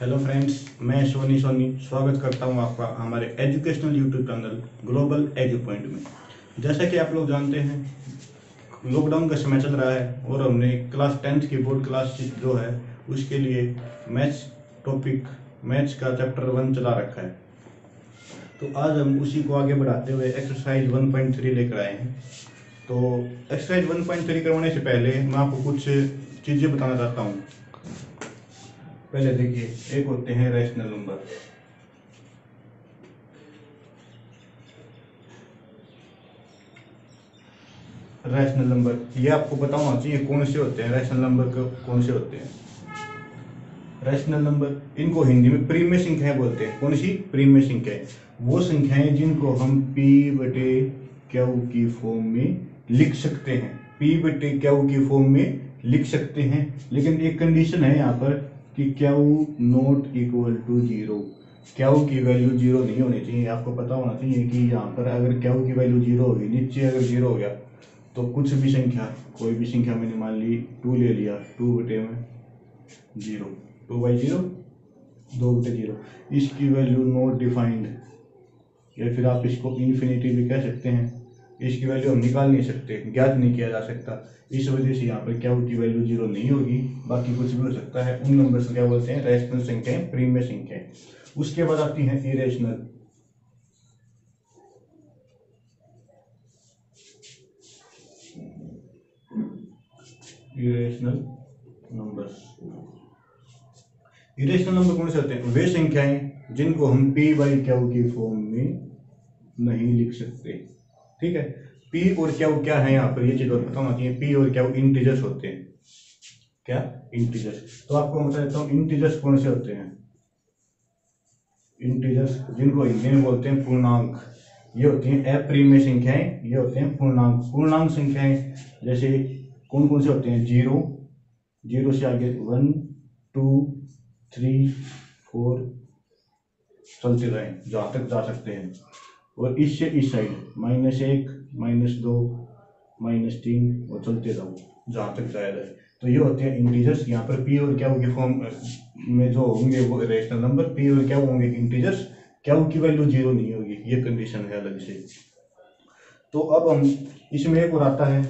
Hello friends मैं सोनी सोनी स्वागत करता हूँ आपका हमारे educational YouTube channel global edu point में। जैसा कि आप लोग जानते हैं लॉकडाउन का समय चल रहा है और हमने क्लास टेंथ की बोर्ड क्लास जो है, उसके लिए मैथ्स टॉपिक मैथ्स का चैप्टर वन चला रखा है। तो आज हम उसी को आगे बढ़ाते हुए एक्सरसाइज वन पॉइंट थ्री लेकर आए हैं। तो एक्सरसाइज वन पॉइंट थ्री करवाने से पहले मैं आपको कुछ चीज़ें बताना चाहता हूँ। पहले देखिए, एक होते हैं रैशनल नंबर रैशनल नंबर ये आपको होना चाहिए कौन से होते हैं रैशनल नंबर कौन से होते हैं? रैशनल नंबर इनको हिंदी में प्रीमे संख्याएँ बोलते हैं। कौन सी? प्रीमे संख्याएँ। वो संख्याएँ जिनको हम पी बटे क्यू की फॉर्म में लिख सकते हैं। पी बटे क्यू की फॉर्म में लिख सकते हैं। लेकिन एक कंडीशन है यहाँ पर कि Q not equal to zero Q की वैल्यू ज़ीरो नहीं होनी चाहिए? आपको पता होना चाहिए कि यहाँ पर अगर क्यू की वैल्यू ज़ीरो होगी, नीचे अगर ज़ीरो हो गया तो कुछ भी संख्या, कोई भी संख्या मैंने मान ली टू ले लिया टू बटे में ज़ीरो टू बाई ज़ीरो दो बटे ज़ीरो इसकी वैल्यू नॉट डिफाइंड या फिर आप इसको इन्फिनिटी भी कह सकते हैं। इसकी वैल्यू हम निकाल नहीं सकते, ज्ञात नहीं किया जा सकता। इस वजह से यहाँ पर क्या की वैल्यू ज़ीरो नहीं होगी। बाकी कुछ भी हो सकता है। उन नंबर क्या बोलते हैं? रैशनल संख्याएँ प्रीमियर संख्याएँ उसके बाद आती हैं इरेशनल इरेशनल नंबर कौन से होते हैं? वे संख्याएँ जिनको हम पी बाई क्यू फॉर्म में नहीं लिख सकते। ठीक है? पी और क्या क्या है यहाँ पर? ये चीज़ और पता होना चाहिए पी और क्या इंटीजर्स होते हैं। क्या? इंटीजर्स तो आपको बता देता हूँ इंटीजर्स कौन से होते हैं? इंटीजर्स जिनको हिंदी में बोलते हैं पूर्णांक। ये होती हैं अप्रीमेय संख्याएँ, ये होते हैं पूर्णांक। पूर्णांक संख्याएँ, जैसे कौन कौन से होते हैं? ज़ीरो ज़ीरो से आगे वन, टू, थ्री, फोर, चलते रहे, जहाँ तक जा सकते हैं। और इससे इस साइड माइनस एक माइनस दो माइनस तीन और चलते रहो, जहाँ तक जाया जाए तो ये होते हैं इंटीजर्स यहाँ पर पी और क्या के फॉर्म में जो होंगे वो रेशनल नंबर पी और क्या होंगे इंटीजर्स क्या की वैल्यू ज़ीरो नहीं होगी, ये कंडीशन है अलग से। तो अब हम इसमें एक और आता है।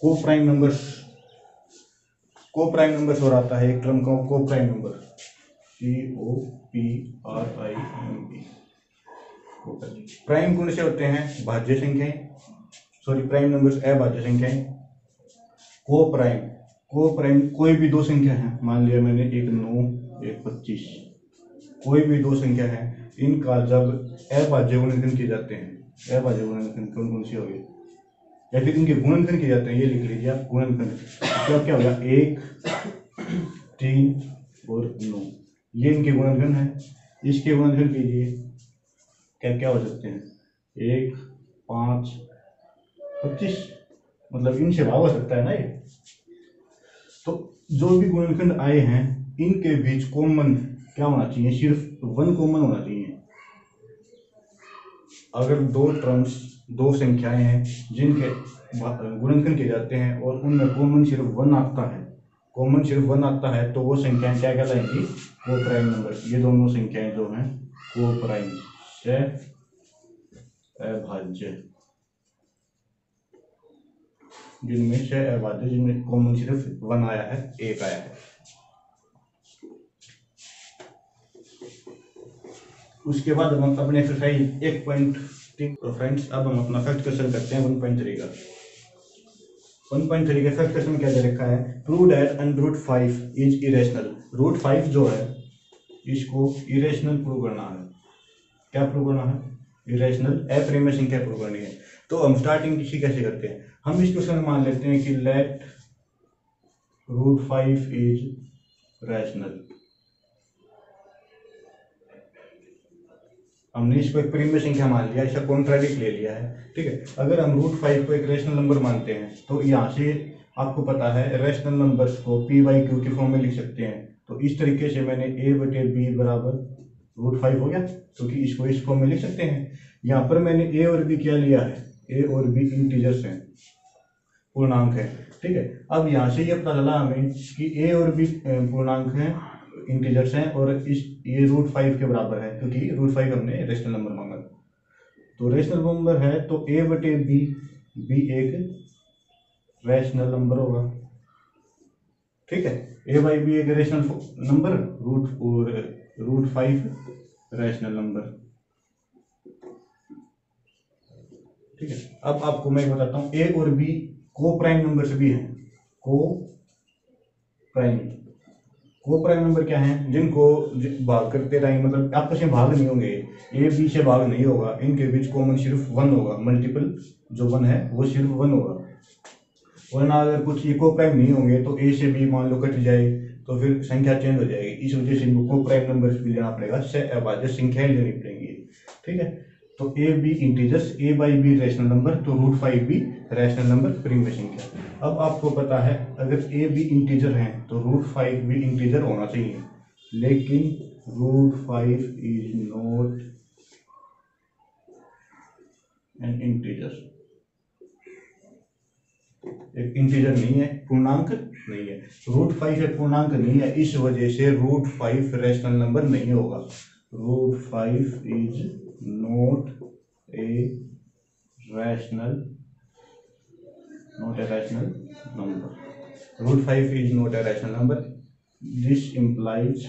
को प्राइम नंबर्स को प्राइम नंबर और आता है एक टर्म का को prime number C O P R I M P prime कौन से होते हैं? भाज्य संख्याएँ। सॉरी प्राइम नंबर्स अभाज्य संख्याएँ। को प्राइम को प्राइम कोई भी दो संख्या है, मान लिया मैंने एक नौ, एक पच्चीस। कोई भी दो संख्या है, इनका जब अभाज्य गुणनखंड किए जाते हैं, अभाज्य गुणनखंड कौन कौन सी होगी? या फिर इनके गुणनखंड किए जाते हैं, ये लिख लीजिए आप गुणनखंड। तो क्या होगा? एक, तीन और नौ। ये इनके गुणनखंड है। इसके गुणनखंड कीजिए, क्या क्या हो सकते हैं? एक, पाँच, पच्चीस। मतलब इनसे भाव हो सकता है ना ये? तो जो भी गुणनखंड आए हैं, इनके बीच कॉमन क्या होना चाहिए? सिर्फ़ वन कॉमन होना चाहिए। अगर दो टर्म्स दो संख्याएँ हैं, जिनके गुणनखंड किए जाते हैं और उनमें कॉमन सिर्फ़ वन आता है। कॉमन सिर्फ़ वन आता है तो वो संख्याएँ क्या कहलाएँगी? वो प्राइम नंबर। ये दोनों संख्याएँ जो हैं, वो प्राइम से अभाज्य जिनमें से अभाज्य जिनमें कॉमन सिर्फ़ वन आया है, एक आया है। उसके बाद हम अपने एक्सरसाइज एक पॉइंट तो फ्रेंड्स अब हम अपना फ़र्स्ट क्वेश्चन करते हैं वन पॉइंट थ्री का। वन पॉइंट थ्री का फ़र्स्ट क्वेश्चन क्या दे रखा है? Prove that and root five is irrational root five जो है, इसको इरेशनल प्रूव करना है। क्या प्रूव करना है? इरेशनल अप्रीमियर संख्या प्रूव करनी है? तो हम स्टार्टिंग किसी कैसे करते हैं? हम इस क्वेश्चन में मान लेते हैं कि let root five is rational हमने इसको एक प्रीमियर संख्या मान लिया इसका कॉन्ट्राडिक्ट ले लिया है, ठीक है? अगर हम रूट फाइव को एक रेशनल नंबर मानते हैं तो यहाँ से आपको पता है रेशनल नंबर्स को पी वाई क्यू के फॉर्म में लिख सकते हैं। तो इस तरीके से मैंने ए बटे बी बराबर रूट फाइव हो गया, क्योंकि तो इसको इस फॉर्म में लिख सकते हैं। यहाँ पर मैंने ए और बी क्या लिया है? ए और बी इंटीजर्स हैं, पूर्णांक है, ठीक है? अब यहाँ से ये पता चला हमें कि ए और बी पूर्णांक हैं इंटीजर्स हैं और इस, ये रूट फाइव के बराबर है, क्योंकि रूट फाइव हमने रेशनल नंबर मांगा। तो रेशनल नंबर है तो ए बटे बी बी एक रैशनल नंबर होगा। ठीक है? ए बाई बी एक रेशनल नंबर रूट और रूट फाइव रैशनल नंबर ठीक है? अब आपको मैं बताता हूँ ए और बी को प्राइम नंबर से भी है। को प्राइम को प्राइम नंबर क्या है, जिनको भाग करते टाइम मतलब आपस में भाग नहीं होंगे ए बी से भाग नहीं होगा। इनके बीच कॉमन सिर्फ़ वन होगा मल्टीपल जो वन है, वो सिर्फ़ वन होगा। वरना अगर कुछ इको प्राइम नहीं होंगे तो ए से बी मान लो कट जाए तो फिर संख्या चेंज हो जाएगी। इस वजह से इनको को प्राइम नंबर भी लेना पड़ेगा, से संख्याएँ लेनी पड़ेंगी। ठीक है? तो A B integers A by B rational number तो root five B rational number prime संख्या अब आपको पता है, अगर ए बी इंटीजर हैं तो रूट फाइव भी इंटीजर होना चाहिए। लेकिन root five is not an integer एक इंटीजर नहीं है, पूर्णांक नहीं है। रूट फाइव एक पूर्णांक नहीं है, इस वजह से रूट फाइव रैशनल नंबर नहीं होगा। Root five is not a rational, not a rational number root five is not a rational number this implies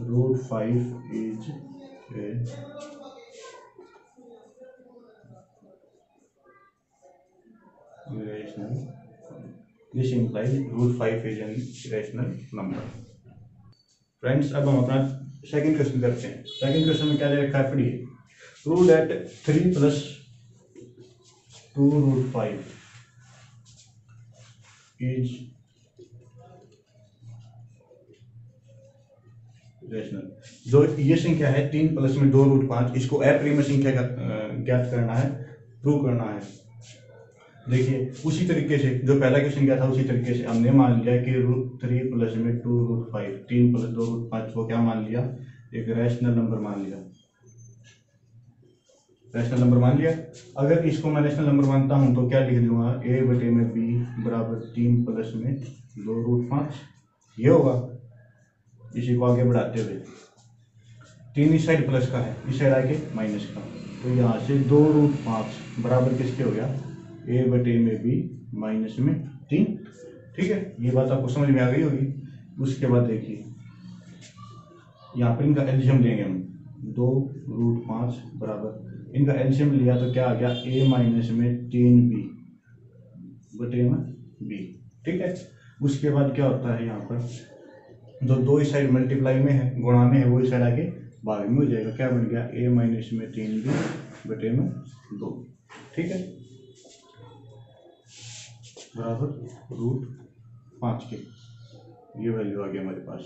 root five is a irrational. This implies root 5 is an irrational number. Friends अब हम अपना second question करते हैं second question में क्या दे रखा है? पढ़िए। Root eight three plus two root five is rational जो ये संख्या है, तीन प्लस में दो रूट पाँच, इसको अप्रिम संख्या ज्ञात करना है प्रूव करना है। देखिए, उसी तरीके से, जो पहला क्वेश्चन क्या था, उसी तरीके से हमने मान लिया कि रूट थ्री प्लस में टू रूट फाइव तीन प्लस दो रूट पाँच को क्या मान लिया? एक रैशनल नंबर मान लिया। रैशनल नंबर मान लिया? अगर इसको मैं रैशनल नंबर मानता हूँ तो क्या लिख दूँगा? ए बटे में बी बराबर तीन प्लस में दो रूट पाँच। ये होगा। इसी को आगे बढ़ाते हुए। तीन इस साइड प्लस का है, इस साइड आगे माइनस का। तो यहाँ से दो रूट पाँच, बराबर किसके हो गया? ए बटे में बी माइनस में तीन। ठीक है? ये बात आपको समझ में आ गई होगी। उसके बाद देखिए। यहाँ पर इनका एल्शियम लेंगे हम। दो रूट पाँच बराबर। इनका एल्शियम लिया तो क्या आ गया? ए माइनस में तीन बी बटे में बी ठीक है? उसके बाद क्या होता है यहाँ पर? जो दो ही साइड मल्टीप्लाई में है, गुणा में है वो इस साइड आगे भाग में हो जाएगा। क्या बन गया? ए माइनस में तीन बी बटे में दो। ठीक है? बराबर रूट पाँच के। ये वैल्यू आ गया हमारे पास।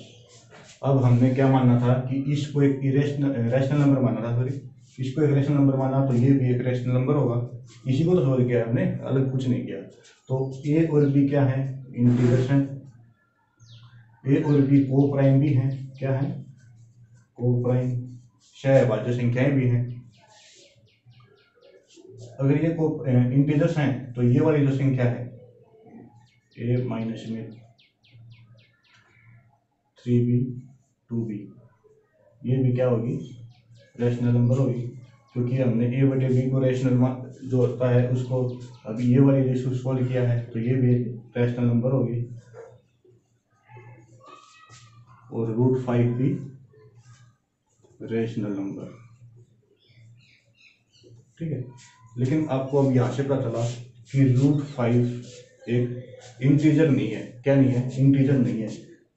अब हमने क्या मानना था कि इसको एक इरेशनल रैशनल नंबर माना था सॉरी इसको एक रैशनल नंबर माना तो ये भी एक रैशनल नंबर होगा। इसी को तो सोल्व किया हमने, अलग कुछ नहीं किया। तो ए और बी क्या है? इंटीग्रेशन ए और बी को प्राइम भी हैं, क्या है? को प्राइम शहबाज्य संख्याएँ भी हैं। अगर ये को इंटीजर्स हैं तो ये वाली जो संख्या है ए माइनस में थ्री बी टू बी ये भी क्या होगी? रेशनल नंबर होगी, क्योंकि हमने ए बटे बी को रेशनल जो होता है, उसको अभी ये वाली रेशो सोल्व किया है तो ये भी रेशनल नंबर होगी। और रूट फाइव भी रेशनल नंबर ठीक है? लेकिन आपको अब यहाँ से पता चला कि रूट फाइव एक इंटीजर नहीं है। क्या नहीं है? इंटीजर नहीं है।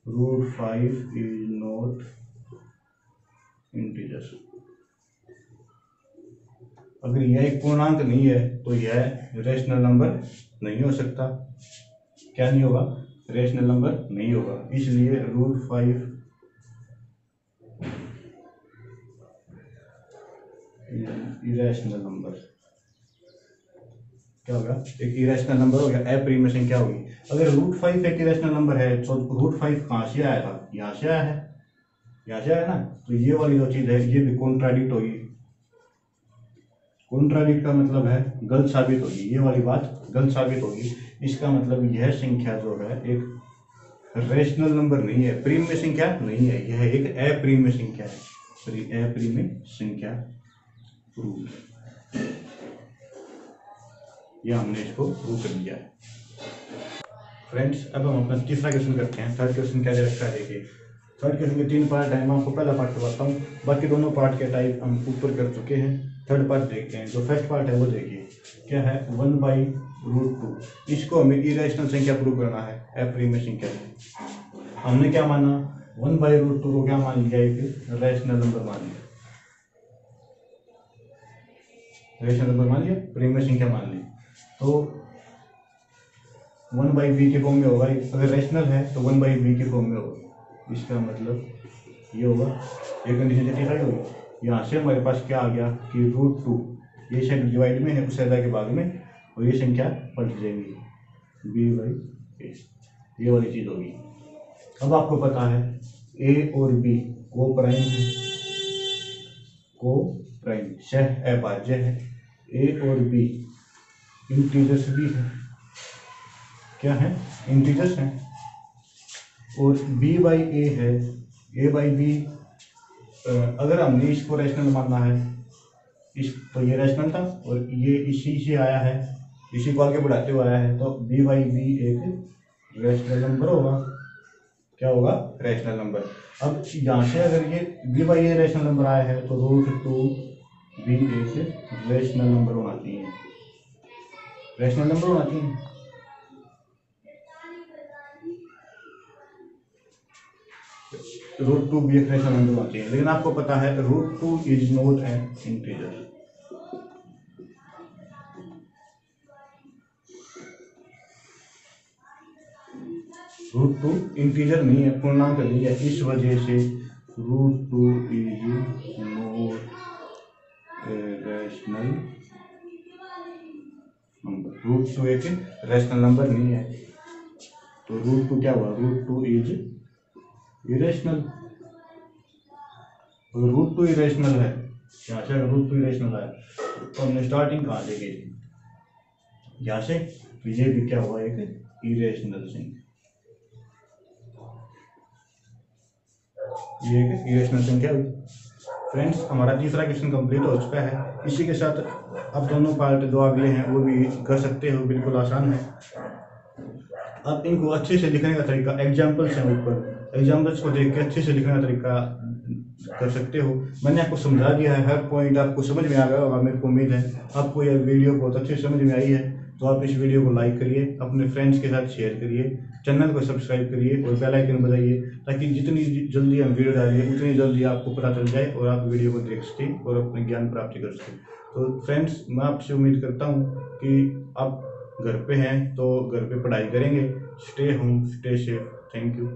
Root five is not integer अगर यह एक पूर्णांक नहीं है तो यह रेशनल नंबर नहीं हो सकता। क्या नहीं होगा? रेशनल नंबर नहीं होगा। इसलिए रूट फाइव इरेशनल नंबर क्या होगा? एक इरेशनल नंबर हो गया। एप्रीमेशन क्या होगी? अगर रूट फाइव एक इरेशनल नंबर है तो रूट फाइव कहाँ से आया था? यहाँ से आया है। यहाँ से आया ना? तो ये वाली जो चीज़ है, ये भी कॉन्ट्राडिक्ट होगी। कॉन्ट्राडिक्ट का मतलब है गलत साबित होगी। ये वाली बात गलत साबित होगी। इसका मतलब यह संख्या जो है, एक रेशनल नंबर नहीं है। प्रीम में संख्या नहीं है। यह एक अप्रीम संख्या है। अप्रीम में संख्या प्रूव यह हमने इसको प्रूव कर दिया है। फ्रेंड्स अब हम अपना तीसरा क्वेश्चन करते हैं। थर्ड क्वेश्चन क्या दे रखा है? देखिए थर्ड क्वेश्चन के तीन पार्ट है। मैं आपको पहला पार्ट करवाता हूँ बाकी दोनों पार्ट के टाइप हम ऊपर कर चुके हैं। थर्ड पार्ट देखते हैं। जो फ़र्स्ट पार्ट है, वो देखिए। क्या है? वन बाई रूट टू इसको हमें इरेशनल संख्या प्रूव करना है। एप्रीम संख्या हमने क्या माना? वन बाई रूट टू को क्या मान लिया? एक रेशनल नंबर मान लिया। रेशनल नंबर मान लिया? प्रीम संख्या मान ली तो वन बाई बी के फॉर्म में होगा। अगर रेशनल है तो वन बाई बी के फॉर्म में होगा। इसका मतलब ये होगा, ये कंडीशन सेटिस्फाई होगी। यहाँ से हमारे पास क्या आ गया कि रूट टू ये शायद डिवाइड में है, उस के भाग में, और ये संख्या पलट जाएँगी। बी बाई ए ये वाली चीज़ होगी। अब आपको पता है ए और बी को प्राइम है। को प्राइम सह अभाज्य है। ए और बी इंटीजर्स भी है। क्या है? इंटीजर्स हैं। और बी बाई ए है। ए बाई बी अगर हमने इसको रैशनल मानना है इस तो ये रैशनल था और ये इसी से आया है। इसी को आगे बढ़ाते हुए आया है। तो बी बाई बी एक रैशनल नंबर होगा। क्या होगा? रैशनल नंबर अब यहाँ से अगर ये B by A rational number आया है तो रूट टू बी एक रैशनल नंबर होना चाहिए। रैशनल नंबर चाहिए रूट टू भी एक रैशनल नंबर होना चाहिए लेकिन आपको पता है root two is not an integer root two integer नहीं है पूर्णांक नहीं है इस वजह से root two is not rational number. Root two एक रैशनल नंबर नहीं है। तो रूट टू क्या हुआ? Root two is irrational root two irrational है, यहाँ से रूट टू इरेशनल है तो हमने स्टार्टिंग कहाँ से की यहाँ से। तो ये भी क्या हुआ? एक इरेशनल संख्या ये एक इरेशनल संख्या हुई? फ्रेंड्स हमारा तीसरा क्वेश्चन कंप्लीट हो चुका है। इसी के साथ अब दोनों पार्ट दो अगले हैं, वो भी कर सकते हो बिल्कुल आसान है। अब इनको अच्छे से लिखने का तरीका एग्जाम्पल्स हैं ऊपर। एग्जाम्पल्स को देख के अच्छे से लिखने का तरीका कर सकते हो। मैंने आपको समझा दिया है, हर पॉइंट आपको समझ में आ गया होगा, मेरे को उम्मीद है। आपको यह वीडियो बहुत अच्छे समझ में आई है। तो आप इस वीडियो को लाइक करिए, अपने फ्रेंड्स के साथ शेयर करिए चैनल को सब्सक्राइब करिए और बेल आइकन बजाइए ताकि जितनी जल्दी हम वीडियो डालिए उतनी जल्दी आपको पता चल जाए और आप वीडियो को देख सकें और अपने ज्ञान प्राप्ति कर सकें। तो फ्रेंड्स मैं आपसे उम्मीद करता हूँ कि आप घर पर हैं तो घर पर पढ़ाई करेंगे। Stay home stay safe thank you